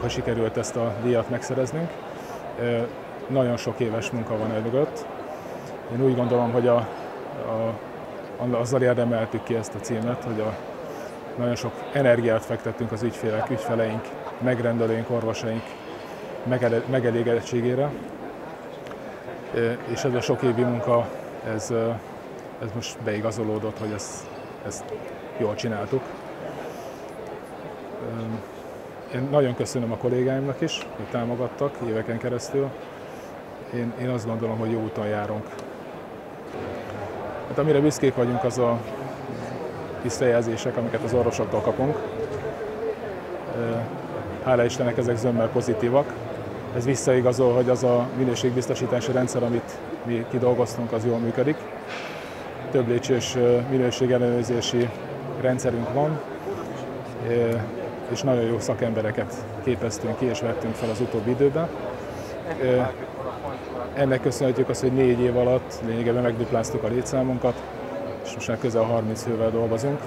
ha sikerült ezt a díjat megszereznünk. Nagyon sok éves munka van mögött. Én úgy gondolom, hogy a, a, azzal érdemeltük ki ezt a címet, hogy a, nagyon sok energiát fektettünk az ügyfélek, ügyfeleink, megrendelőink, orvosaink megelégedettségére. És ez a sok évi munka, ez, ez most beigazolódott, hogy ezt, ezt jól csináltuk. Én nagyon köszönöm a kollégáimnak is, hogy támogattak éveken keresztül. Én, én azt gondolom, hogy jó úton járunk. Hát amire büszkék vagyunk, az a visszajelzések, amiket az orvosoktól kapunk. Hála Istennek ezek zömmel pozitívak. Ez visszaigazol, hogy az a minőségbiztosítási rendszer, amit mi kidolgoztunk, az jól működik. Több lépcsős minőségellenőrzési rendszerünk van, és nagyon jó szakembereket képeztünk ki és vettünk fel az utóbbi időben. Ennek köszönhetjük azt, hogy négy év alatt lényegében megdupláztuk a létszámunkat, és most már közel 30 fővel dolgozunk.